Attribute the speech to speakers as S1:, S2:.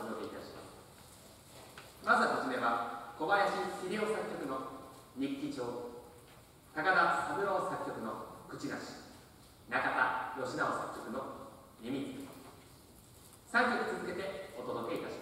S1: お届けいたしますまずはじめは小林秀夫作曲の日記帳。高田三郎作曲の口なし中田義直作曲の耳つ3曲続けてお届けいたします。